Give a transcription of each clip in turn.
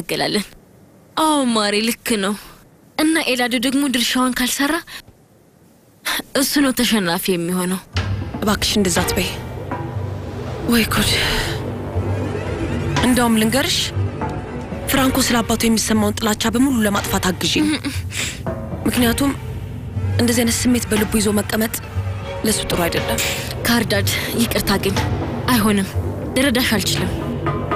እንታገላለን። አዎ ማሬ ልክ ነው። እና ኤላዶ ደግሞ ድርሻዋን ካልሰራ እሱ ነው ተሸናፊ የሚሆነው። እባክሽ እንደዛ አትበይ። ወይ ጉድ! እንደውም ልንገርሽ፣ ፍራንኮ ስለ አባቱ የሚሰማውን ጥላቻ በሙሉ ለማጥፋት አግዢ። ምክንያቱም እንደዚህ አይነት ስሜት በልቡ ይዞ መቀመጥ ለሱ ጥሩ አይደለም። ካርዳድ ይቅርታ፣ ግን አይሆንም። ልረዳሽ አልችልም።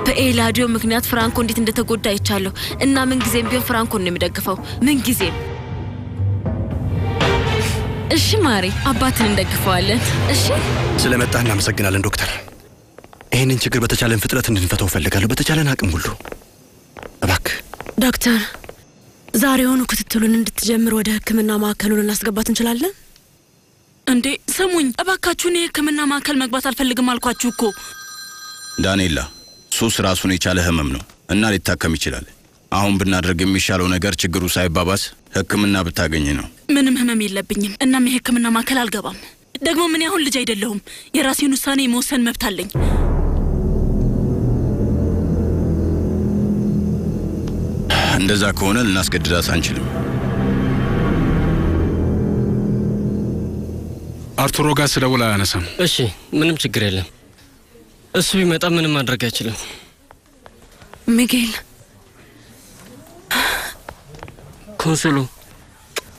በኤላዲዮ ምክንያት ፍራንኮ እንዴት እንደተጎዳ አይቻለሁ እና ምንጊዜም ቢሆን ፍራንኮን ነው የሚደግፈው። ምንጊዜም። እሺ ማሬ፣ አባትን እንደግፈዋለን። እሺ ስለመጣ እናመሰግናለን ዶክተር። ይህንን ችግር በተቻለን ፍጥነት እንድንፈተው እፈልጋለሁ፣ በተቻለን አቅም ሁሉ። እባክህ ዶክተር፣ ዛሬውኑ ክትትሉን እንድትጀምር ወደ ሕክምና ማዕከሉን እናስገባት እንችላለን? እንዴ ስሙኝ እባካችሁን፣ የህክምና ማዕከል መግባት አልፈልግም አልኳችሁ እኮ። ዳንኤላ ሱስ ራሱን የቻለ ህመም ነው እና ሊታከም ይችላል። አሁን ብናደርግ የሚሻለው ነገር ችግሩ ሳይባባስ ህክምና ብታገኝ ነው። ምንም ህመም የለብኝም። እናም የህክምና ማዕከል አልገባም። ደግሞ ምን ያሁን ልጅ አይደለሁም። የራሴን ውሳኔ የመወሰን መብት አለኝ። እንደዛ ከሆነ ልናስገድዳት አንችልም። አርቱሮ ጋር ስደውል አያነሳም። እሺ፣ ምንም ችግር የለም። እሱ ቢመጣ ምንም ማድረግ አይችልም። ሚጌል ኮንሱሎ፣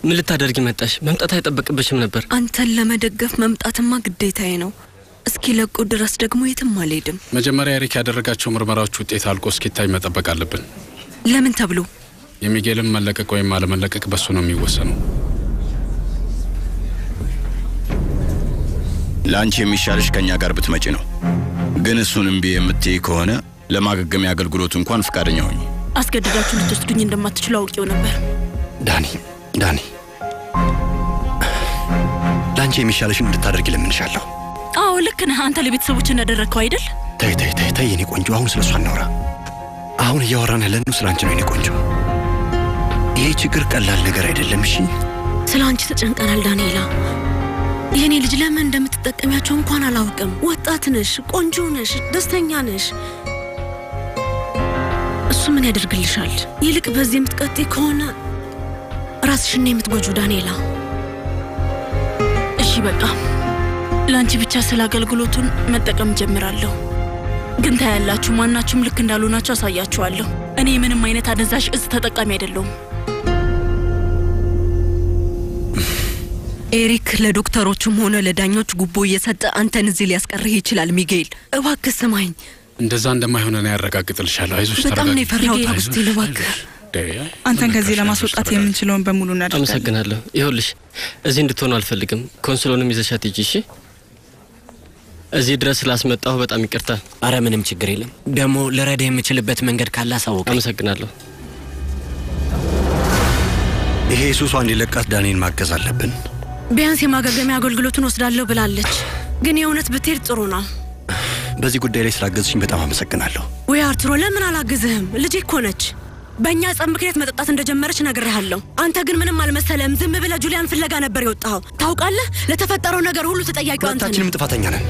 ምን ልታደርጊ መጣሽ? መምጣት አይጠበቅብሽም ነበር። አንተን ለመደገፍ መምጣትማ ግዴታዬ ነው። እስኪለቁ ድረስ ደግሞ የትም አልሄድም። መጀመሪያ ኤሪክ ያደረጋቸው ምርመራዎች ውጤት አልቆ እስኪታይ መጠበቅ አለብን። ለምን ተብሎ የሚጌልን መለቀቅ ወይም አለመለቀቅ በሱ ነው የሚወሰነው። ለአንቺ የሚሻልሽ ከእኛ ጋር ብትመጪ ነው። ግን እሱን እምቢ የምትይ ከሆነ ለማገገሚያ አገልግሎት እንኳን ፈቃደኛ ሆኝ። አስገድዳችሁ ልትወስዱኝ እንደማትችሉ አውቄው ነበር። ዳኒ ዳኒ፣ ለአንቺ የሚሻለሽን እንድታደርጊ ለምንሻለሁ። አዎ ልክ ነህ። አንተ ለቤተሰቦች እንዳደረግከው አይደል? ተይ ተይ ተይ ተይ የኔ ቆንጆ፣ አሁን ስለ እሷ እናውራ። አሁን እያወራን ያለነው ስለ አንቺ ነው የኔ ቆንጆ። ይሄ ችግር ቀላል ነገር አይደለም። እሺ ስለ አንቺ ተጨንቀናል ዳንኤላ። የእኔ ልጅ ለምን እንደምትጠቀሚያቸው እንኳን አላውቅም። ወጣት ነሽ፣ ቆንጆ ነሽ፣ ደስተኛ ነሽ። እሱ ምን ያደርግልሻል? ይልቅ በዚህ የምትቀጥይ ከሆነ ራስሽን የምትጎጁ ዳንኤላ። እሺ በቃ ለአንቺ ብቻ ስለ አገልግሎቱን መጠቀም ጀምራለሁ። ግን ታያላችሁ፣ ማናችሁም ልክ እንዳልሆናችሁ አሳያችኋለሁ። እኔ ምንም አይነት አደንዛዥ እጽ ተጠቃሚ አይደለሁም። ኤሪክ ለዶክተሮቹም ሆነ ለዳኞች ጉቦ እየሰጠ አንተን እዚህ ሊያስቀርህ ይችላል። ሚጌል እባክህ ስማኝ። እንደዛ እንደማይሆነ ነው ያረጋግጥልሻለሁ። አይዞሽ፣ በጣም ነው የፈራሁት አጉስቲን፣ እባክህ አንተን ከዚህ ለማስወጣት የምንችለውን በሙሉ እናደርጋለን። አመሰግናለሁ። ይኸውልሽ እዚህ እንድትሆኑ አልፈልግም። ኮንስሎንም ይዘሻት ሂጂ እሺ። እዚህ ድረስ ስላስመጣሁ በጣም ይቅርታ። አረ ምንም ችግር የለም። ደግሞ ልረዳ የምችልበት መንገድ ካለ አሳውቅ። አመሰግናለሁ። ይሄ ሱሷ እንዲለቃት ዳኔን ማገዝ አለብን። ቢያንስ የማገገሚያ አገልግሎቱን ወስዳለሁ ብላለች። ግን የእውነት ብትሄድ ጥሩ ነው። በዚህ ጉዳይ ላይ ስላገዝሽኝ በጣም አመሰግናለሁ። ወይ አርትሮ፣ ለምን አላግዝህም? ልጄ እኮ ነች። በእኛ ጸብ ምክንያት መጠጣት እንደጀመረች ነግሬሃለሁ። አንተ ግን ምንም አልመሰለም። ዝም ብለህ ጁሊያን ፍለጋ ነበር የወጣኸው። ታውቃለህ፣ ለተፈጠረው ነገር ሁሉ ተጠያቂው አንተ ነህ። ሁለታችንም ጥፋተኛ ነን።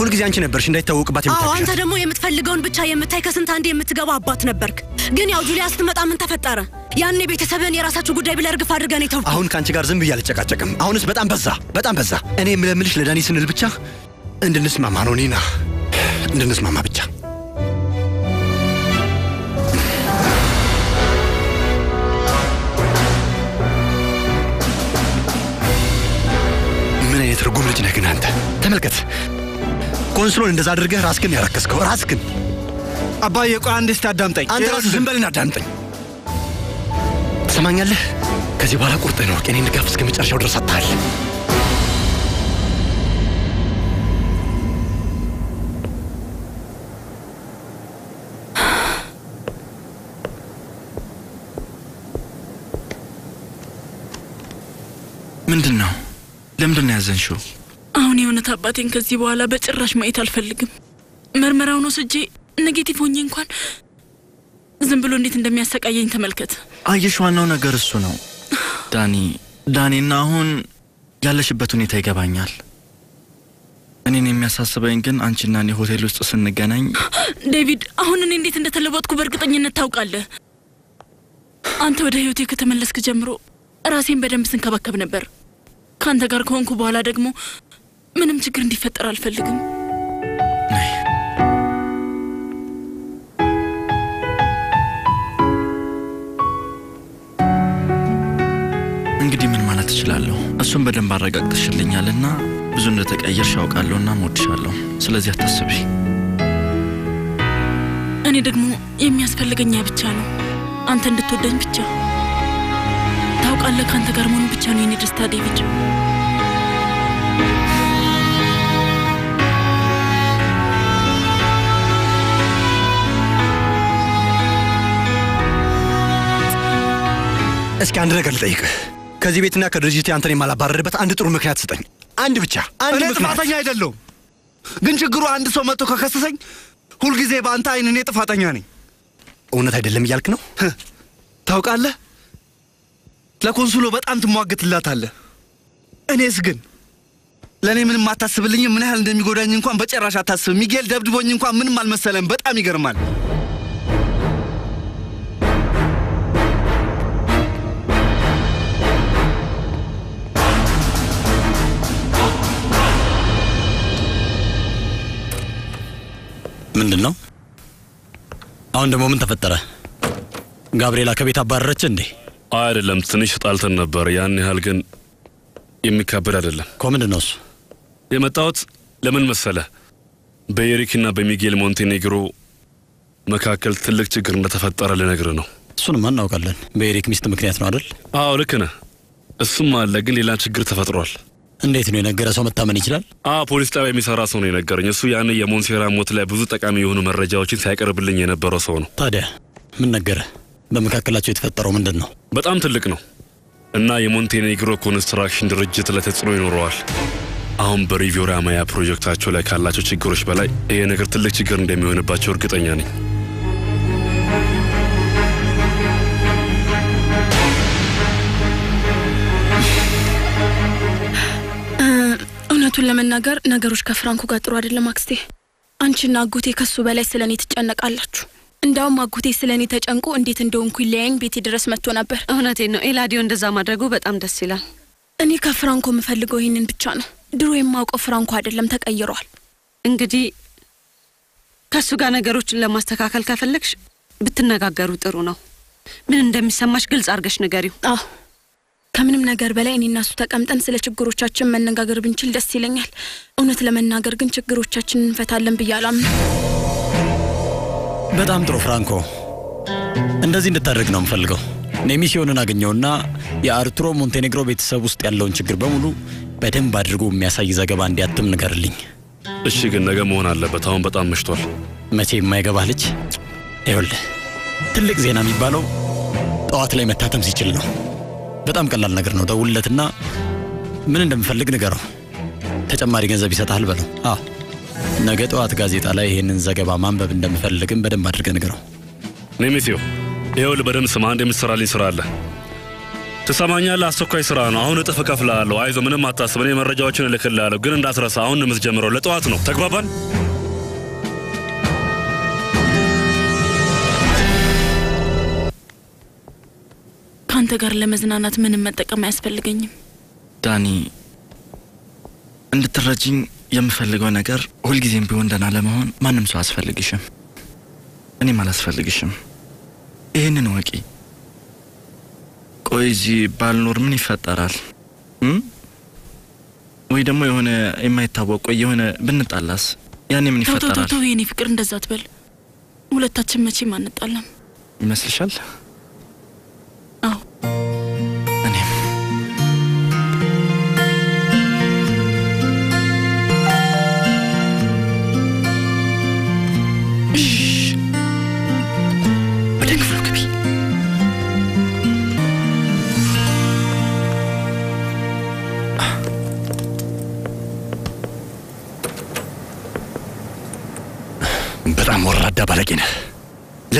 ሁልጊዜ አንቺ ነበርሽ እንዳይታወቅባት የምታግዣት። አንተ ደግሞ የምትፈልገውን ብቻ የምታይ ከስንት አንዴ የምትገባ አባት ነበርክ። ግን ያው ጁሊያ ስትመጣ ምን ተፈጠረ? ያኔ ቤተሰብን የራሳችሁ ጉዳይ ብለህ እርግፍ አድርገን የተው አሁን ከአንቺ ጋር ዝም ብዬ አልጨቃጨቅም። አሁንስ በጣም በዛ፣ በጣም በዛ። እኔ የምለምልሽ ለዳኒ ስንል ብቻ እንድንስማማ ነው። ኒና፣ እንድንስማማ ብቻ። ምን አይነት ርጉም ልጅ ነህ ግን አንተ! ተመልከት፣ ኮንስሎን እንደዛ አድርገህ ራስክን ያረከስከው ራስክን። አባዬ ቆይ አንድ እስቲ አዳምጠኝ። አንተ ራስህ ዝም በልና አዳምጠኝ። ትሰማኛለህ? ከዚህ በኋላ ቁርጥህን ወቅ። የኔን ድጋፍ እስከ መጨረሻው ድረስ አጥተሃል። ምንድን ነው? ለምንድን ነው ያዘንሽው? አሁን የእውነት አባቴን ከዚህ በኋላ በጭራሽ ማየት አልፈልግም። ምርመራውን ወስጄ negative ሆኜ እንኳን ዝም ብሎ እንዴት እንደሚያሰቃየኝ ተመልከት። አየሽ፣ ዋናው ነገር እሱ ነው ዳኒ። ዳኒና አሁን ያለሽበት ሁኔታ ይገባኛል። እኔን የሚያሳስበኝ ግን አንቺና እኔ ሆቴል ውስጥ ስንገናኝ ዴቪድ፣ አሁን እኔ እንዴት እንደተለወጥኩ በእርግጠኝነት ታውቃለህ። አንተ ወደ ህይወቴ ከተመለስክ ጀምሮ ራሴን በደንብ ስንከባከብ ነበር። ከአንተ ጋር ከሆንኩ በኋላ ደግሞ ምንም ችግር እንዲፈጠር አልፈልግም። እችላለሁ? እሱን በደንብ አረጋግጥሽልኛልና ብዙ እንደተቀየርሽ አውቃለሁና እወድሻለሁ። ስለዚህ አታስቢ። እኔ ደግሞ የሚያስፈልገኝ ያ ብቻ ነው፣ አንተ እንድትወደኝ ብቻ። ታውቃለህ፣ ከአንተ ጋር መሆኑ ብቻ ነው የኔ ደስታ ዴቪድ። እስኪ አንድ ነገር ልጠይቅህ። ከዚህ ቤትና ከድርጅቴ አንተን የማላባረርበት አንድ ጥሩ ምክንያት ስጠኝ። አንድ ብቻ፣ አንድ እኔ ጥፋተኛ አይደለሁም፣ ግን ችግሩ አንድ ሰው መጥቶ ከከሰሰኝ ሁልጊዜ በአንተ አይን እኔ ጥፋተኛ ነኝ። እውነት አይደለም እያልክ ነው? ታውቃለህ፣ ለኮንሱሎ በጣም ትሟገትላታለህ። እኔስ ግን ለእኔ ምንም አታስብልኝም። ምን ያህል እንደሚጎዳኝ እንኳን በጭራሽ አታስብ። ሚጌል ደብድቦኝ እንኳን ምንም አልመሰለም። በጣም ይገርማል። ምንድን ነው አሁን ደግሞ ምን ተፈጠረ? ጋብርኤላ ከቤት አባረረች እንዴ? አይደለም፣ ትንሽ ጣልተን ነበር። ያን ያህል ግን የሚካበድ አይደለም እኮ። ምንድን ነው እሱ? የመጣሁት ለምን መሰለ? በኤሪክና በሚጌል ሞንቴኔግሮ መካከል ትልቅ ችግር እንደተፈጠረ ልነግርህ ነው። እሱንማ እናውቃለን። በኤሪክ ሚስት ምክንያት ነው አይደል? አዎ ልክ ነህ። እሱም አለ፣ ግን ሌላ ችግር ተፈጥሯል። እንዴት ነው የነገረ ሰው መታመን ይችላል? አዎ ፖሊስ ጣቢያ የሚሰራ ሰው ነው የነገረኝ። እሱ ያን የሞንሴራ ሞት ላይ ብዙ ጠቃሚ የሆኑ መረጃዎችን ሲያቀርብልኝ የነበረው ሰው ነው። ታዲያ ምን ነገረ? በመካከላቸው የተፈጠረው ምንድን ነው? በጣም ትልቅ ነው እና የሞንቴኔግሮ ኮንስትራክሽን ድርጅት ላይ ተጽዕኖ ይኖረዋል። አሁን በሪቪዮራ ማያ ፕሮጀክታቸው ላይ ካላቸው ችግሮች በላይ ይሄ ነገር ትልቅ ችግር እንደሚሆንባቸው እርግጠኛ ነኝ። እውነቱን ለመናገር ነገሮች ከፍራንኩ ጋር ጥሩ አይደለም አክስቴ። አንቺና አጎቴ ከሱ በላይ ስለ እኔ ትጨነቃላችሁ። እንዳውም አጎቴ ስለ እኔ ተጨንቆ እንዴት እንደሆንኩ ሊያየኝ ቤቴ ድረስ መጥቶ ነበር። እውነቴን ነው። ኤላዲዮ እንደዛ ማድረጉ በጣም ደስ ይላል። እኔ ከፍራንኮ የምፈልገው ይህንን ብቻ ነው። ድሮ የማውቀው ፍራንኮ አይደለም፣ ተቀይሯል። እንግዲህ ከእሱ ጋር ነገሮችን ለማስተካከል ከፈለግሽ ብትነጋገሩ ጥሩ ነው። ምን እንደሚሰማሽ ግልጽ አድርገሽ ንገሪው። አዎ ከምንም ነገር በላይ እኔና እሱ ተቀምጠን ስለ ችግሮቻችን መነጋገር ብንችል ደስ ይለኛል። እውነት ለመናገር ግን ችግሮቻችንን እንፈታለን ብዬ አላምንም። በጣም ጥሩ ፍራንኮ፣ እንደዚህ እንድታደርግ ነው የምፈልገው። ኔሚሲዮንን አገኘውና የአርቱሮ ሞንቴኔግሮ ቤተሰብ ውስጥ ያለውን ችግር በሙሉ በደንብ አድርጎ የሚያሳይ ዘገባ እንዲያትም ንገርልኝ። እሺ፣ ግን ነገ መሆን አለበት። አሁን በጣም መሽቷል። መቼ የማይገባህ ልጅ፣ ይኸውልህ ትልቅ ዜና የሚባለው ጠዋት ላይ መታተም ሲችል ነው። በጣም ቀላል ነገር ነው። ደውልለትና ምን እንደምፈልግ ንገረው። ተጨማሪ ገንዘብ ይሰጥሃል በለው። ነገ ጠዋት ጋዜጣ ላይ ይህንን ዘገባ ማንበብ እንደምፈልግም በደንብ አድርገህ ንገረው። ኔሚሲዮ፣ ይኸውልህ በደንብ ስማ። አንድ የምትሰራልኝ ስራ አለ። ትሰማኛለህ? አስቸኳይ ስራ ነው። አሁን እጥፍ እከፍልሃለሁ። አይዞህ፣ ምንም አታስብ። እኔ መረጃዎችን እልክልሃለሁ። ግን እንዳትረሳ፣ አሁን የምትጀምረው። ለጠዋት ነው። ተግባባን? ከአንተ ጋር ለመዝናናት ምንም መጠቀም አያስፈልገኝም። ዳኒ፣ እንድትረጅኝ የምፈልገው ነገር ሁልጊዜም ቢሆን ደህና ለመሆን ማንም ሰው አያስፈልግሽም፣ እኔም አላስፈልግሽም። ይህንን ወቂ። ቆይ እዚህ ባልኖር ምን ይፈጠራል? ወይ ደግሞ የሆነ የማይታወቅ ቆይ የሆነ ብንጣላስ? ያኔ ምን ተው ይፈጠራል ተው፣ የኔ ፍቅር እንደዛ አትበል። ሁለታችን መቼም አንጣላም። ይመስልሻል?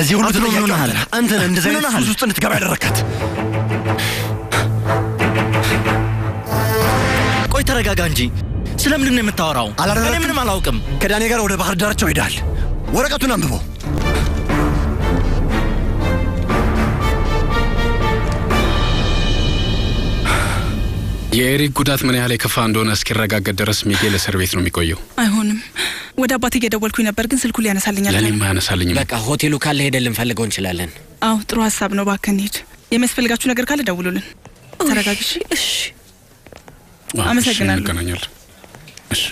ለዚህ ሁሉ ተጠያቂው? አንተ ነህ። አንተ ነህ እንደዚህ አይነት? ሱስ ውስጥ እንድትገባ ያደረካት። ቆይ ተረጋጋ እንጂ። ስለምንድን ነው የምታወራው? እኔ ምንም አላውቅም። ከዳኔ ጋር ወደ ባህር ዳርቻው ሄዳል። ወረቀቱን አንብበው። የኤሪክ ጉዳት ምን ያህል የከፋ እንደሆነ እስኪረጋገጥ ድረስ ሚጌል እስር ቤት ነው የሚቆየው። አይሆንም። ወደ አባቴ እየደወልኩኝ ነበር፣ ግን ስልኩ ሊያነሳልኝ አልቻለም። ለእኔም አያነሳልኝም። በቃ ሆቴሉ ካለ ሄደን ልንፈልገው እንችላለን። አዎ ጥሩ ሀሳብ ነው። እባክህ እንሂድ። የሚያስፈልጋችሁ ነገር ካለ ደውሉልን። ተረጋግሽ። እሺ። አመሰግናለሁ። እንገናኛለን። እሺ።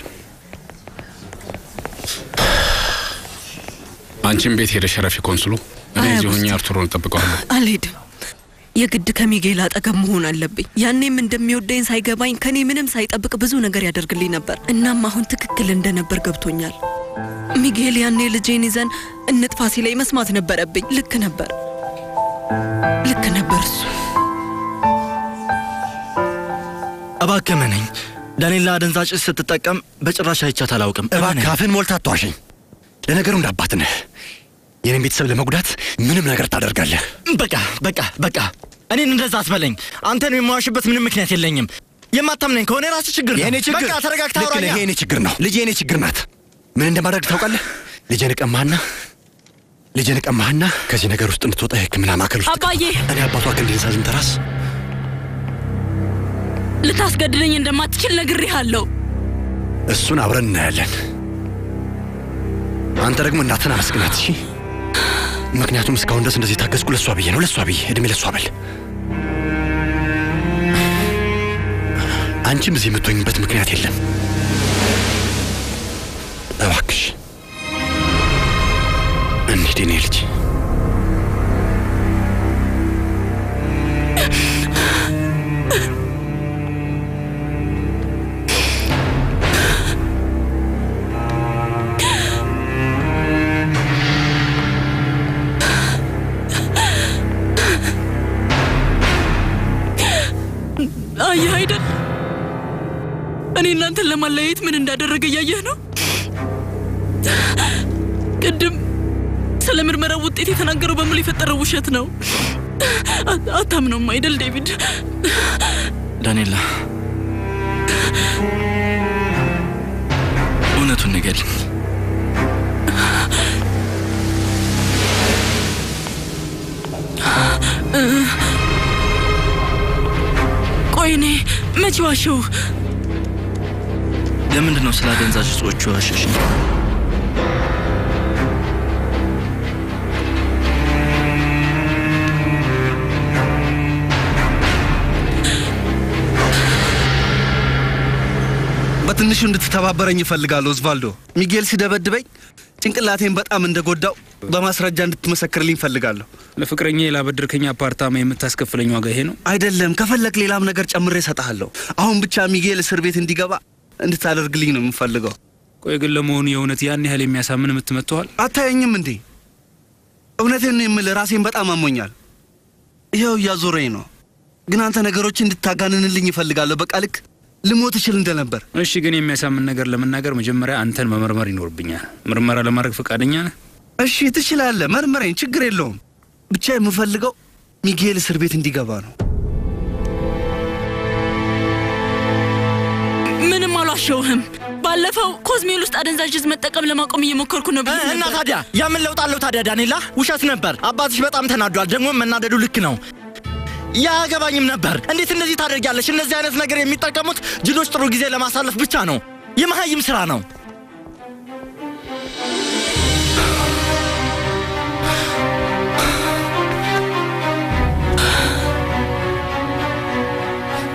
አንቺም ቤት ሄደሽ ረፊ ኮንስሉ። እኔ እዚህ ሆኜ አርቱሮን እጠብቀዋለሁ። አልሄድም። የግድ ከሚጌል አጠገብ መሆን አለብኝ። ያኔም እንደሚወደኝ ሳይገባኝ ከኔ ምንም ሳይጠብቅ ብዙ ነገር ያደርግልኝ ነበር። እናም አሁን ትክክል እንደነበር ገብቶኛል። ሚጌል ያኔ ልጄን ይዘን እንጥፋ ሲለኝ መስማት ነበረብኝ። ልክ ነበር፣ ልክ ነበር እሱ። እባክህ እመነኝ፣ ዳንኤላ አደንዛዥ ስትጠቀም በጭራሽ አይቻት አላውቅም። እባክህ አፍህን ሞልታ አትዋሸኝ። ለነገሩ እንደ አባት ነህ። የኔን ቤተሰብ ለመጉዳት ምንም ነገር ታደርጋለህ። በቃ በቃ በቃ፣ እኔን እንደዛ አትበለኝ። አንተን የማዋሽበት ምንም ምክንያት የለኝም። የማታምነኝ ከሆነ የራስህ ችግር ነው። የእኔ ችግር በቃ ተረጋግተህ አውራኛ። ይሄ የኔ ችግር ነው። ልጄ የኔ ችግር ናት። ምን እንደማድረግ ታውቃለህ? ልጄን ቀማህና ልጄን ቀማህና ከዚህ ነገር ውስጥ እንድትወጣ የሕክምና ማዕከል ውስጥ አባዬ እኔ አባቷ ክንዴን ሳዝን ተራስ ልታስገድደኝ እንደማትችል ነግሬሃለሁ። እሱን አብረን እናያለን። አንተ ደግሞ እናትን አመስግናት እሺ። ምክንያቱም እስካሁን ድረስ እንደዚህ ታገዝኩ ለእሷ ብዬ ነው። ለእሷ ብዬ እድሜ ለእሷ በል። አንቺም እዚህ የምትሆኝበት ምክንያት የለም። እባክሽ እንሂድ የኔ ልጅ። ምን እንዳደረገ እያየህ ነው። ቅድም ስለ ምርመራው ውጤት የተናገረው በሙሉ የፈጠረው ውሸት ነው። አታምነውም አይደል ዴቪድ? ዳንኤላ እውነቱን ንገሪኝ። እ፣ ቆይ እኔ መቼ ዋሸው? ለምንድን ነው ስለ አደንዛዥ እጾቹ ዋሸሽኝ? በትንሹ እንድትተባበረኝ እፈልጋለሁ ኦዝቫልዶ። ሚጌል ሲደበድበኝ ጭንቅላቴን በጣም እንደጎዳው በማስረጃ እንድትመሰክርልኝ እፈልጋለሁ። ለፍቅረኛ ላበድርከኝ አፓርታማ የምታስከፍለኝ ዋጋ ይሄ ነው? አይደለም፣ ከፈለግ ሌላም ነገር ጨምሬ እሰጥሃለሁ። አሁን ብቻ ሚጌል እስር ቤት እንዲገባ እንድታደርግልኝ ነው የምፈልገው። ቆይ ግን ለመሆኑ የእውነት ያን ያህል የሚያሳምን የምትመጥተዋል? አታየኝም እንዴ? እውነቴን ነው የምልህ፣ ራሴን በጣም አሞኛል። ይኸው እያዞረኝ ነው። ግን አንተ ነገሮችን እንድታጋንንልኝ እፈልጋለሁ። በቃ ልክ ልሞት እችል እንደነበር። እሺ፣ ግን የሚያሳምን ነገር ለመናገር መጀመሪያ አንተን መመርመር ይኖርብኛል። ምርመራ ለማድረግ ፈቃደኛ ነህ? እሺ ትችላለህ፣ መርምረኝ፣ ችግር የለውም። ብቻ የምፈልገው ሚጌል እስር ቤት እንዲገባ ነው። አልዋሸውህም። ባለፈው ኮዝሜል ውስጥ አደንዛዥ ዕፅ መጠቀም ለማቆም እየሞከርኩ ነው ብዬ እና ታዲያ ያ ምን ለውጥ አለው ታዲያ? ዳንኤላ ውሸት ነበር። አባትሽ በጣም ተናዷል። ደግሞ መናደዱ ልክ ነው። ያገባኝም ነበር። እንዴት እንደዚህ ታደርጊያለሽ? እነዚህ አይነት ነገር የሚጠቀሙት ጅሎች ጥሩ ጊዜ ለማሳለፍ ብቻ ነው። የመሀይም ስራ ነው።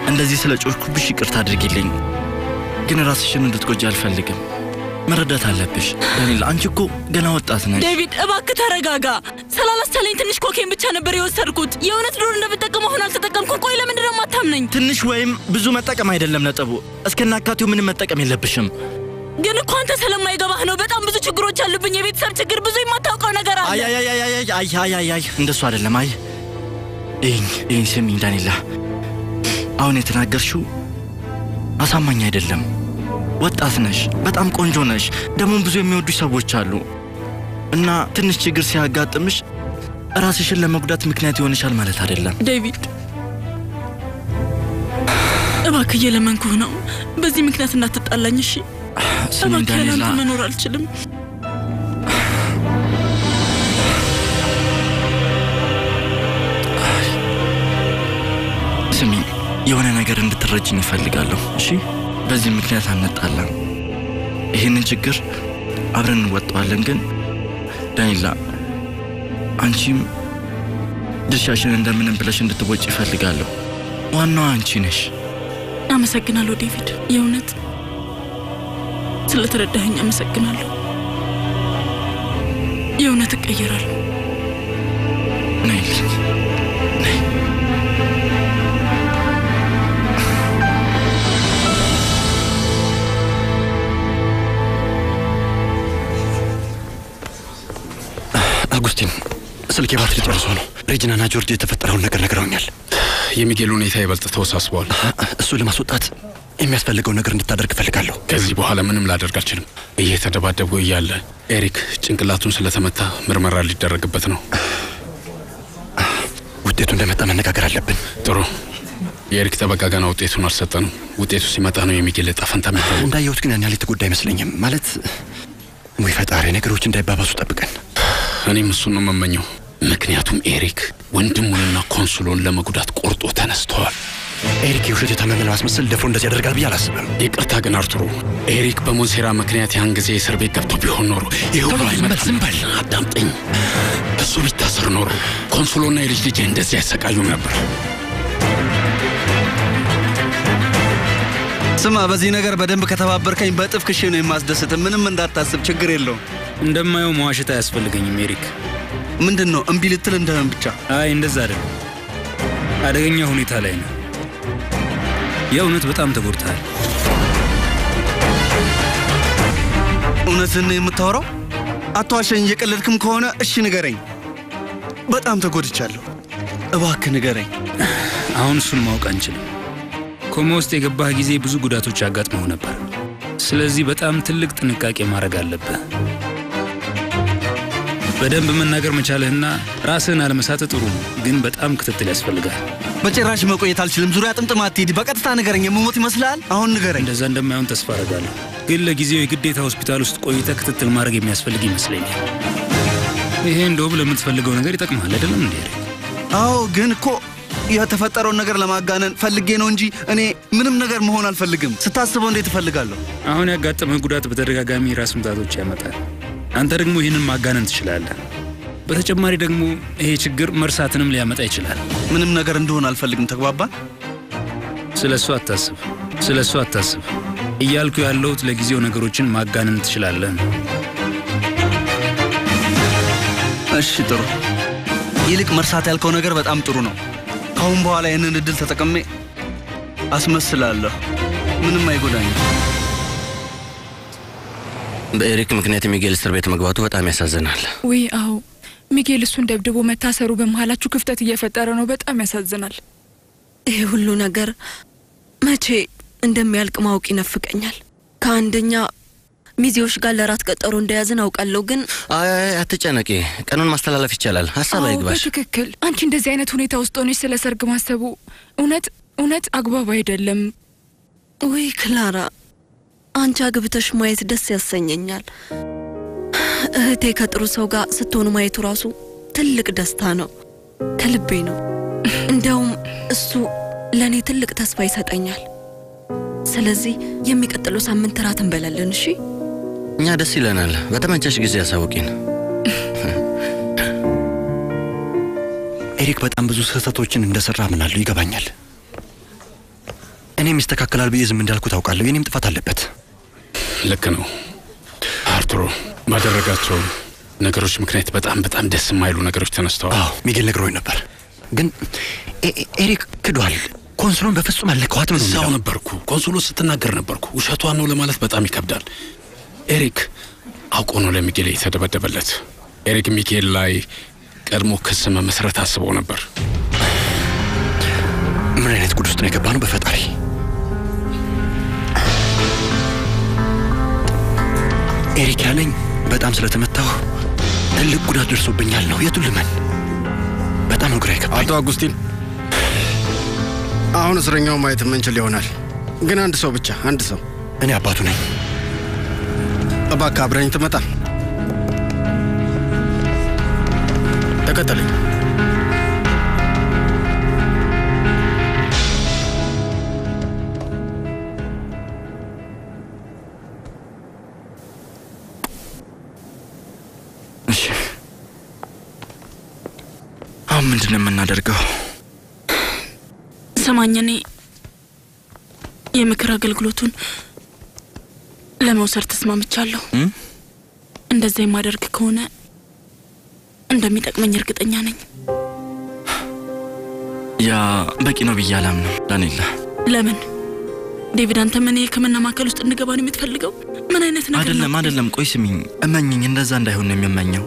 እንደዚህ ስለ ጮህኩብሽ ይቅርታ አድርጊልኝ፣ ግን ራስሽን እንድትጎጂ አልፈልግም። መረዳት አለብሽ ዳንኤል፣ አንቺ እኮ ገና ወጣት ነሽ። ዴቪድ እባክህ ተረጋጋ። ስላላሰለኝ ትንሽ ኮኬን ብቻ ነበር የወሰድኩት። የእውነት ዶር እንደምጠቀም አሁን አልተጠቀምኩም። ቆይ ለምንድን ነው የማታምነኝ? ትንሽ ወይም ብዙ መጠቀም አይደለም ነጥቡ። እስከና ምንም መጠቀም የለብሽም። ግን እኮ አንተ ስለማይገባህ ነው። በጣም ብዙ ችግሮች አሉብኝ። የቤተሰብ ችግር፣ ብዙ የማታውቀው ነገር አለ። አይ እንደሱ አይደለም። አይ ይህኝ ይህኝ ስሚኝ ዳንኤላ፣ አሁን የተናገርሽው አሳማኝ አይደለም። ወጣት ነሽ፣ በጣም ቆንጆ ነሽ፣ ደግሞም ብዙ የሚወዱሽ ሰዎች አሉ እና ትንሽ ችግር ሲያጋጥምሽ ራስሽን ለመጉዳት ምክንያት ይሆንሻል ማለት አይደለም። ዴቪድ እባክህ እየለመንኩህ ነው። በዚህ ምክንያት እንዳትጣላኝ እሺ? እባክህ ያለ አንተ መኖር አልችልም። የሆነ ነገር እንድትረጅኝ ይፈልጋለሁ። እሺ፣ በዚህ ምክንያት አንጣላም። ይህንን ችግር አብረን እንወጣዋለን። ግን ዳንኤላ፣ አንቺም ድርሻሽን እንደምንም ብለሽ እንድትወጭ ይፈልጋለሁ። ዋናዋ አንቺ ነሽ። አመሰግናለሁ ዴቪድ፣ የእውነት ስለተረዳኸኝ አመሰግናለሁ። የእውነት እቀየራለሁ። ነይልኝ። ስልክ የባትሪ ጨርሶ ነው። ሬጂናና ጆርጅ የተፈጠረውን ነገር ነግረውኛል። የሚጌል ሁኔታ ይበልጥ ተወሳስበዋል። እሱ ለማስወጣት የሚያስፈልገውን ነገር እንድታደርግ እፈልጋለሁ። ከዚህ በኋላ ምንም ላደርግ አልችልም። እየተደባደቡ እያለ ኤሪክ ጭንቅላቱን ስለተመታ ምርመራ ሊደረግበት ነው። ውጤቱ እንደመጣ መነጋገር አለብን። ጥሩ። የኤሪክ ጠበቃ ገና ውጤቱን አልሰጠንም። ውጤቱ ሲመጣ ነው የሚጌል ዕጣ ፈንታ እንዳየሁት ግን ያን ያህል የተጎዳ አይመስለኝም። ማለት ወይ ፈጣሪ፣ ነገሮች እንዳይባባሱ ጠብቀን። እኔም እሱን ነው የምመኘው። ምክንያቱም ኤሪክ ወንድሙንና ኮንሱሎን ለመጉዳት ቆርጦ ተነስተዋል። ኤሪክ የውሸት የታመመ ለማስመሰል ደፍሮ እንደዚህ ያደርጋል ብዬ አላስብም። ይቅርታ ግን አርቱሮ፣ ኤሪክ በሞንሴራ ምክንያት ያን ጊዜ እስር ቤት ገብቶ ቢሆን ኖሮ ይህ ሁሉ አይመጣም። ዝም በል አዳምጠኝ። እሱ ቢታሰር ኖሮ ኮንሱሎና የልጅ ልጄ እንደዚህ አይሰቃዩም ነበር። ስማ፣ በዚህ ነገር በደንብ ከተባበርከኝ በእጥፍ ክሼ ነው የማስደስት። ምንም እንዳታስብ፣ ችግር የለውም። እንደማየው መዋሸት አያስፈልገኝም ኤሪክ። ምንድን ነው እምቢ ልትል እንደምን ብቻ? አይ እንደዛ አይደለም። አደገኛ ሁኔታ ላይ ነው። የእውነት በጣም ተጎድተሃል። እውነትን የምታወራው? አትዋሸኝ። እየቀለድክም ከሆነ እሺ ንገረኝ። በጣም ተጎድቻለሁ። እባክህ ንገረኝ። አሁን እሱን ማወቅ አንችልም። ኮማ ውስጥ የገባህ ጊዜ ብዙ ጉዳቶች ያጋጥመው ነበር። ስለዚህ በጣም ትልቅ ጥንቃቄ ማድረግ አለብህ። በደንብ መናገር መቻልህና ራስህን አለመሳት ጥሩ ነው፣ ግን በጣም ክትትል ያስፈልጋል። በጭራሽ መቆየት አልችልም። ዙሪያ ጥምጥም አትሂድ። በቀጥታ ንገረኝ። የምሞት ይመስልሃል? አሁን ንገረኝ። እንደዛ እንደማይሆን ተስፋ አደርጋለሁ፣ ግን ለጊዜው የግዴታ ሆስፒታል ውስጥ ቆይተህ ክትትል ማድረግ የሚያስፈልግ ይመስለኛል። ይሄ እንደውም ለምትፈልገው ነገር ይጠቅማል አይደለም እንዴ? አዎ፣ ግን እኮ የተፈጠረውን ነገር ለማጋነን ፈልጌ ነው እንጂ እኔ ምንም ነገር መሆን አልፈልግም። ስታስበው እንዴት እፈልጋለሁ? አሁን ያጋጠመህ ጉዳት በተደጋጋሚ ራስ ምታቶች ያመጣል። አንተ ደግሞ ይህንን ማጋነን ትችላለህ። በተጨማሪ ደግሞ ይሄ ችግር መርሳትንም ሊያመጣ ይችላል። ምንም ነገር እንደሆን አልፈልግም። ተግባባን? ስለ እሱ አታስብ፣ ስለ እሱ አታስብ እያልኩ ያለሁት ለጊዜው ነገሮችን ማጋነን ትችላለህ ነው። እሺ፣ ጥሩ። ይልቅ መርሳት ያልከው ነገር በጣም ጥሩ ነው። ከአሁን በኋላ ይህንን እድል ተጠቅሜ አስመስላለሁ። ምንም አይጎዳኝም። በኤሪክ ምክንያት ሚጌል እስር ቤት መግባቱ በጣም ያሳዝናል። ውይ አዎ፣ ሚጌል እሱን ደብድቦ መታሰሩ በመሀላችሁ ክፍተት እየፈጠረ ነው። በጣም ያሳዝናል። ይሄ ሁሉ ነገር መቼ እንደሚያልቅ ማወቅ ይነፍቀኛል። ከአንደኛ ሚዜዎች ጋር ለራት ቀጠሮ እንደያዝን አውቃለሁ፣ ግን አትጨነቂ፣ ቀኑን ማስተላለፍ ይቻላል። ሀሳብ አዎ፣ አይግባሽ። በትክክል አንቺ እንደዚህ አይነት ሁኔታ ውስጥ ሆነች ስለ ሰርግ ማሰቡ እውነት እውነት አግባብ አይደለም። ውይ ክላራ፣ አንቺ አግብተሽ ማየት ደስ ያሰኘኛል። እህቴ ከጥሩ ሰው ጋር ስትሆኑ ማየቱ ራሱ ትልቅ ደስታ ነው። ከልቤ ነው። እንዲያውም እሱ ለእኔ ትልቅ ተስፋ ይሰጠኛል። ስለዚህ የሚቀጥለው ሳምንት ራት እንበላለን። እሺ? እኛ ደስ ይለናል። በተመቸሽ ጊዜ ያሳውቂን። ኤሪክ በጣም ብዙ ስህተቶችን እንደሰራ አምናለሁ፣ ይገባኛል። እኔም ይስተካከላል ብዬ ዝም እንዳልኩ ታውቃለሁ። የኔም ጥፋት አለበት። ልክ ነው አርቱሮ። ባደረጋቸው ነገሮች ምክንያት በጣም በጣም ደስ የማይሉ ነገሮች ተነስተዋል። አዎ ሚጌል ነግሮኝ ነበር፣ ግን ኤሪክ ክዷል። ኮንሱሎን በፍጹም አልነካኋትም ነው እዛው ነበርኩ። ኮንሱሎ ስትናገር ነበርኩ። ውሸቷን ነው ለማለት በጣም ይከብዳል። ኤሪክ አውቆ ነው ለሚጌል የተደበደበለት። ኤሪክ ሚጌል ላይ ቀድሞ ክስ መመስረት አስበው ነበር። ምን አይነት ጉድ ውስጥ ነው የገባነው? በፈጣሪ ኤሪክ ያለኝ በጣም ስለተመታሁ ትልቅ ጉዳት ደርሶብኛል ነው። የቱን ልመን? በጣም ነው ግራ የገባኝ። አቶ አጉስቲን አሁን እስረኛው ማየት የምንችል ይሆናል። ግን አንድ ሰው ብቻ፣ አንድ ሰው። እኔ አባቱ ነኝ። እባክህ አብረኝ ትመጣ። ተከተለኝ። ምንድን ነው የምናደርገው? ሰማኝ፣ እኔ የምክር አገልግሎቱን ለመውሰድ ተስማምቻለሁ።? እንደዛ የማደርግ ከሆነ እንደሚጠቅመኝ እርግጠኛ ነኝ። ያ በቂ ነው ብዬ አላምንም ዳንኤላ። ለምን ዴቪድ፣ አንተ ምን የህክምና ማዕከል ውስጥ እንገባ ነው የምትፈልገው? ምን አይነት ነገር? አይደለም አይደለም፣ ቆይ ስሚኝ፣ እመኝኝ፣ እንደዛ እንዳይሆን ነው የምመኘው።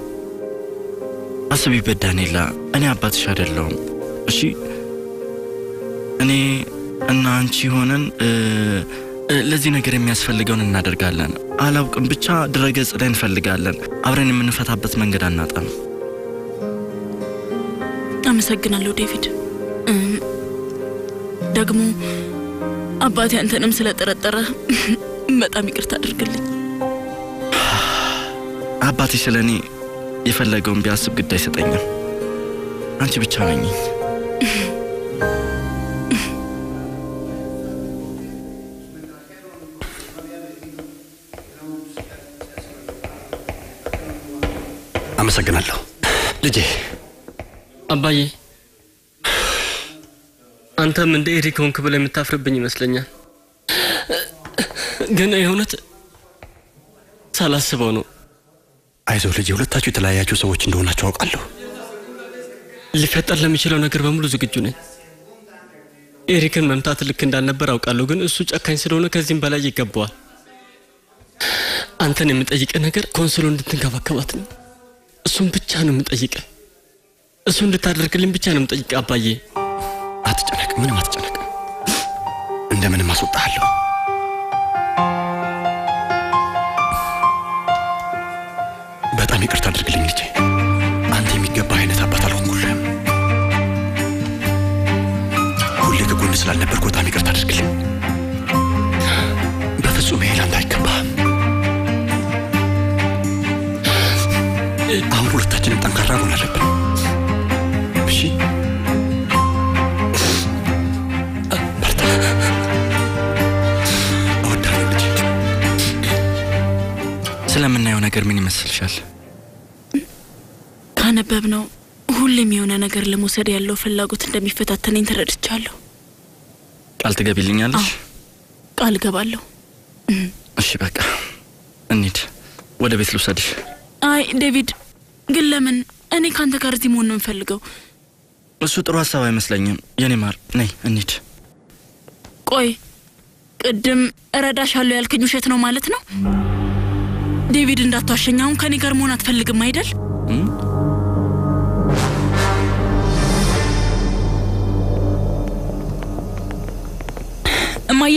አስቢበት ዳንኤላ፣ እኔ አባትሽ አይደለሁም። እሺ፣ እኔ እና አንቺ ሆነን ለዚህ ነገር የሚያስፈልገውን እናደርጋለን። አላውቅም፣ ብቻ ድረገጽ ላይ እንፈልጋለን። አብረን የምንፈታበት መንገድ አናጣም። አመሰግናለሁ ዴቪድ። ደግሞ አባቴ አንተንም ስለጠረጠረ በጣም ይቅርታ አድርግልኝ። አባቴ ስለ እኔ የፈለገውን ቢያስብ ግድ አይሰጠኝም። አንቺ ብቻ ነኝ። አመሰግናለሁ ልጄ። አባዬ አንተም እንደ ኤሪክ ሆንክ ብለህ የምታፍርብኝ ይመስለኛል። ግን የእውነት ሳላስበው ነው። አይዞህ ልጄ፣ ሁለታችሁ የተለያያችሁ ሰዎች እንደሆናችሁ አውቃለሁ። ሊፈጠር ለሚችለው ነገር በሙሉ ዝግጁ ነኝ። ኤሪክን መምታት ልክ እንዳልነበር አውቃለሁ፣ ግን እሱ ጨካኝ ስለሆነ ከዚህም በላይ ይገባዋል። አንተን የምጠይቅህ ነገር ኮንስሎ እንድትንከባከባት ነው። እሱን ብቻ ነው የምጠይቅህ። እሱ እንድታደርግልኝ ብቻ ነው የምጠይቅህ አባዬ። አትጨነቅ፣ ምንም አትጨነቅ። እንደምንም አስወጣሃለሁ። በጣም ይቅርታ አድርግልኝ ልጄ። አንተ የሚገባ አይነት አባት አልሆንኩልህም። ሁሌ ከጎን ስላልነበርኩ በጣም ይቅርታ አድርግልኝ። በፍጹም ይሄ ላንተ አይገባህም። አሁን ሁለታችንም ጠንካራ መሆን አለብን። እሺ ስለምናየው ነገር ምን ይመስልሻል? ካነበብ ነው ሁሌም የሆነ ነገር ለመውሰድ ያለው ፍላጎት እንደሚፈታተነኝ ተረድቻለሁ። ቃል ትገቢልኛለሽ? ቃል እገባለሁ። እሺ በቃ እንሂድ። ወደ ቤት ልውሰድሽ። አይ ዴቪድ፣ ግን ለምን? እኔ ከአንተ ጋር እዚህ መሆን ነው የምፈልገው። እሱ ጥሩ ሀሳብ አይመስለኝም። የኔ ማር ነይ እንሂድ። ቆይ ቅድም እረዳሻለሁ ያልከኝ ውሸት ነው ማለት ነው? ዴቪድ እንዳትዋሸኝ፣ አሁን ከኔ ጋር መሆን አትፈልግም አይደል? እማዬ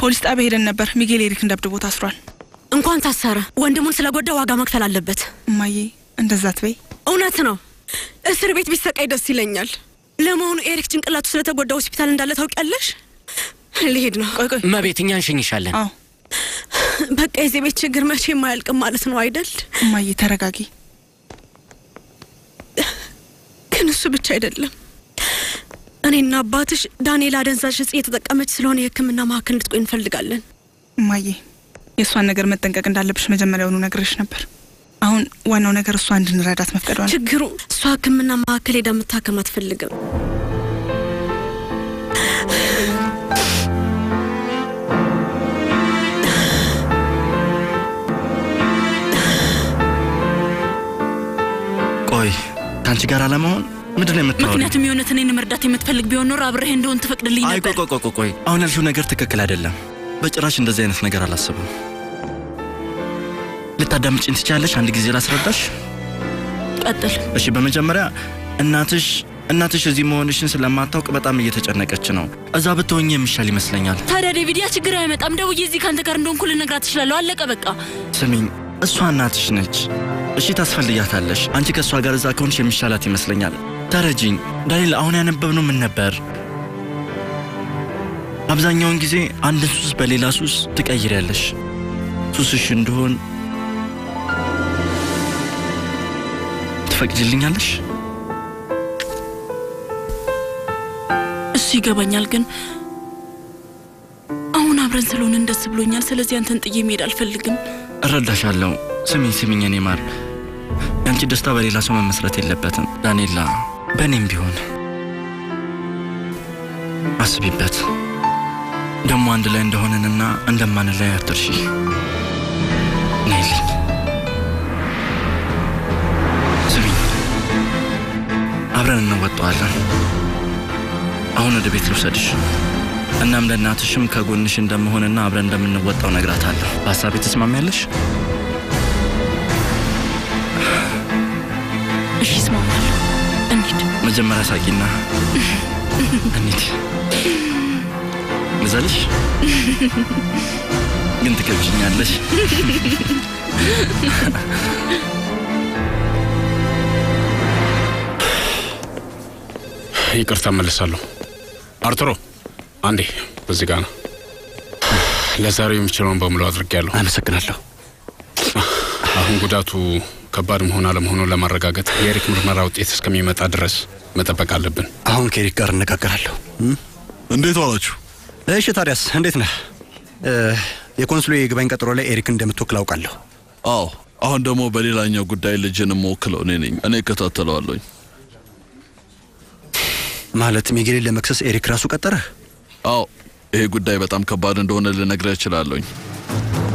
ፖሊስ ጣቢያ ሄደን ነበር። ሚጌል ኤሪክን ደብድቦ ታስሯል። እንኳን ታሰረ፣ ወንድሙን ስለጎዳ ዋጋ መክፈል አለበት። እማዬ እንደዛ ትበይ። እውነት ነው። እስር ቤት ቢሰቃይ ደስ ይለኛል። ለመሆኑ ኤሪክ ጭንቅላቱ ስለተጎዳ ሆስፒታል እንዳለ ታውቂያለሽ? ሊሄድ ነው። ቆይ ቆይ፣ እመቤት እኛ እንሸኝሻለን። በቃ የዚህ ቤት ችግር መቼም አያልቅም ማለት ነው አይደል? እማዬ ተረጋጊ። ግን እሱ ብቻ አይደለም። እኔና አባትሽ ዳንኤል አደንዛዥ እጽ እየተጠቀመች ስለሆነ የሕክምና ማዕከል እንድትቆይ እንፈልጋለን። እማዬ የእሷን ነገር መጠንቀቅ እንዳለብሽ መጀመሪያውኑ ነግሬሽ ነበር። አሁን ዋናው ነገር እሷ እንድንረዳት መፍቀዷ ነው። ችግሩ እሷ ሕክምና ማዕከል ሄዳ መታከም አትፈልግም። ቆይ ከአንቺ ጋር አለመሆን ምንድን ነው የምታወሪው? ምክንያቱም የእውነት እኔን መርዳት የምትፈልግ ቢሆን ኖሮ አብረህ እንደሆን ትፈቅድልኝ ነበር። ቆይ ቆይ ቆይ ቆይ፣ አሁን ያልሽው ነገር ትክክል አይደለም። በጭራሽ እንደዚህ አይነት ነገር አላስብም። ልታዳምጪኝ ትችያለሽ? አንድ ጊዜ ላስረዳሽ። ቀጥል። እሺ፣ በመጀመሪያ እናትሽ እናትሽ እዚህ መሆንሽን ስለማታውቅ በጣም እየተጨነቀች ነው። እዛ ብትሆኝ የሚሻል ይመስለኛል። ታዲያ ዴቪድ፣ ያ ችግር አይመጣም። ደውዬ እዚህ ከአንተ ጋር እንደሆንኩ ልነግራት እችላለሁ። አለቀ በቃ። ስሚኝ፣ እሷ እናትሽ ነች። እሺ፣ ታስፈልጊያታለሽ። አንቺ ከእሷ ጋር እዛ ከሆንሽ የሚሻላት ይመስለኛል። ተረጂኝ ዳንኤል። አሁን ያነበብነው ምን ነበር? አብዛኛውን ጊዜ አንድን ሱስ በሌላ ሱስ ትቀይሪያለሽ። ሱስሽ እንደሆን ትፈቅጅልኛለሽ? እሱ ይገባኛል፣ ግን አሁን አብረን ስለሆንን ደስ ብሎኛል። ስለዚህ አንተን ጥዬ መሄድ አልፈልግም። እረዳሻለሁ። ስሚኝ ስሚኝ፣ እኔ ማር፣ ያንቺ ደስታ በሌላ ሰው መመስረት የለበትም። ዳንኤላ፣ በእኔም ቢሆን አስቢበት። ደግሞ አንድ ላይ እንደሆንንና እንደማንለያይ አትርሺ። ነይልኝ። ስሚኝ፣ አብረን እንወጣዋለን። አሁን ወደ ቤት ልውሰድሽ። እናም ለእናትሽም ከጎንሽ እንደምሆንና አብረን እንደምንወጣው ነግራታለሁ። በሀሳቤ ትስማሚያለሽ? እሺ፣ እስማማለሁ። እንሂድ። መጀመሪያ ሳቂና እንሂድ። ልዘልሽ ግን ትከብሽኛለሽ። ይቅርታ መልሳለሁ። አርቱሮ አንዴ በዚህ ጋር ነው። ለዛሬው የሚችለውን በሙሉ አድርጌያለሁ። አመሰግናለሁ። አሁን ጉዳቱ ከባድ መሆን አለመሆኑን ለማረጋገጥ የኤሪክ ምርመራ ውጤት እስከሚመጣ ድረስ መጠበቅ አለብን። አሁን ከኤሪክ ጋር እነጋገራለሁ። እንዴት ዋላችሁ? እሺ ታዲያስ እንዴት ነህ? የኮንስሉ የይግባኝ ቀጠሮ ላይ ኤሪክ እንደምትወክል አውቃለሁ። አዎ፣ አሁን ደግሞ በሌላኛው ጉዳይ ልጅን የምወክለው እኔ ነኝ። እኔ እከታተለዋለሁኝ። ማለት ሚጌልን ለመክሰስ ኤሪክ ራሱ ቀጠረህ? አዎ፣ ይሄ ጉዳይ በጣም ከባድ እንደሆነ ልነግርህ እችላለሁኝ።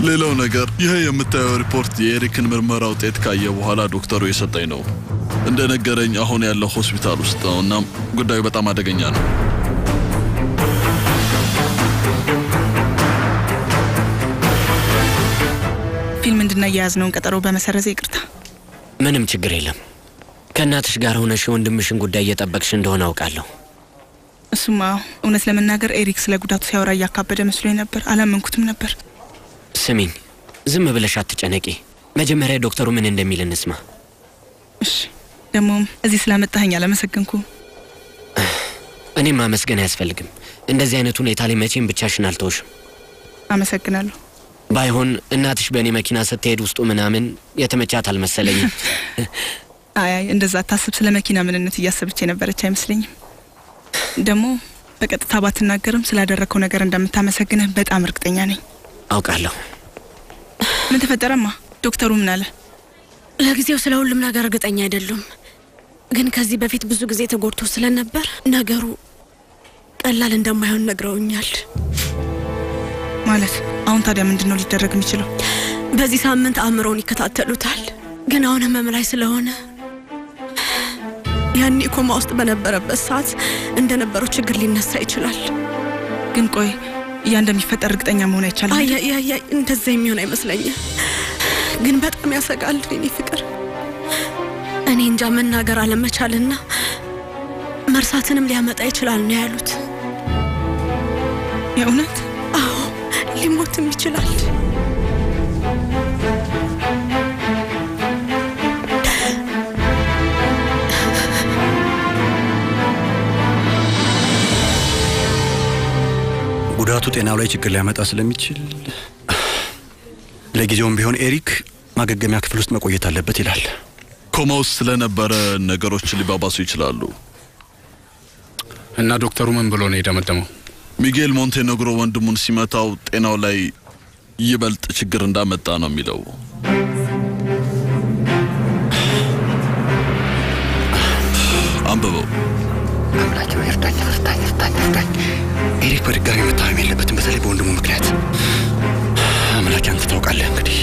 ሌላው ነገር ይህ የምታየው ሪፖርት የኤሪክን ምርመራ ውጤት ካየ በኋላ ዶክተሩ የሰጠኝ ነው። እንደነገረኝ አሁን ያለው ሆስፒታል ውስጥ ነው። እናም ጉዳዩ በጣም አደገኛ ነው። ፊልም እንድናያያዝነውን ቀጠሮ በመሰረዘ ይቅርታ። ምንም ችግር የለም። ከእናትሽ ጋር ሆነሽ የወንድምሽን ጉዳይ እየጠበቅሽ እንደሆነ አውቃለሁ። እሱማ እውነት ለመናገር ኤሪክ ስለ ጉዳቱ ሲያወራ እያካበደ መስሎኝ ነበር። አላመንኩትም ነበር። ስሚኝ፣ ዝም ብለሽ አትጨነቂ። መጀመሪያ ዶክተሩ ምን እንደሚል እንስማ። እሺ፣ ደግሞም እዚህ ስላመጣኸኝ አላመሰገንኩም። እኔም ማመስገን አያስፈልግም። እንደዚህ አይነት ሁኔታ ላይ መቼም ብቻሽን አልተውሽም። አመሰግናለሁ። ባይሆን እናትሽ በእኔ መኪና ስትሄድ ውስጡ ምናምን የተመቻት አልመሰለኝም። አይ አይ፣ እንደዛ አታስብ። ስለ መኪና ምንነት እያሰበች የነበረች አይመስለኝም። ደግሞ በቀጥታ ባትናገርም ስላደረግከው ነገር እንደምታመሰግንህ በጣም እርግጠኛ ነኝ። አውቃለሁ። ምን ተፈጠረማ? ዶክተሩ ምን አለ? ለጊዜው ስለ ሁሉም ነገር እርግጠኛ አይደሉም፣ ግን ከዚህ በፊት ብዙ ጊዜ ተጎድቶ ስለነበር ነገሩ ቀላል እንደማይሆን ነግረውኛል። ማለት አሁን ታዲያ ምንድን ነው ሊደረግ የሚችለው? በዚህ ሳምንት አእምሮውን ይከታተሉታል፣ ግን አሁን ህመም ላይ ስለሆነ ያኔ ኮማ ውስጥ በነበረበት ሰዓት እንደነበረው ችግር ሊነሳ ይችላል። ግን ቆይ ያ እንደሚፈጠር እርግጠኛ መሆን አይቻልም። አይ አይ አይ አይ፣ እንደዛ የሚሆን አይመስለኝም፣ ግን በጣም ያሰጋል። እኔ ፍቅር እኔ እንጃ መናገር አለመቻልና መርሳትንም ሊያመጣ ይችላል ነው ያሉት። የእውነት? አዎ ሊሞትም ይችላል። ጉዳቱ ጤናው ላይ ችግር ሊያመጣ ስለሚችል ለጊዜውም ቢሆን ኤሪክ ማገገሚያ ክፍል ውስጥ መቆየት አለበት ይላል። ኮማ ውስጥ ስለነበረ ነገሮች ሊባባሱ ይችላሉ። እና ዶክተሩ ምን ብሎ ነው የደመደመው? ሚጌል ሞንቴኔግሮ ወንድሙን ሲመታው ጤናው ላይ ይበልጥ ችግር እንዳመጣ ነው የሚለው። አንብበው። አምላኬ እርዳኝ፣ እርዳኝ፣ እርዳኝ፣ እርዳኝ። ኤሪክ በድጋሚ መታመም የለበትም፣ በተለይ በወንድሙ ምክንያት። አምላኬ አንተ ታውቃለህ እንግዲህ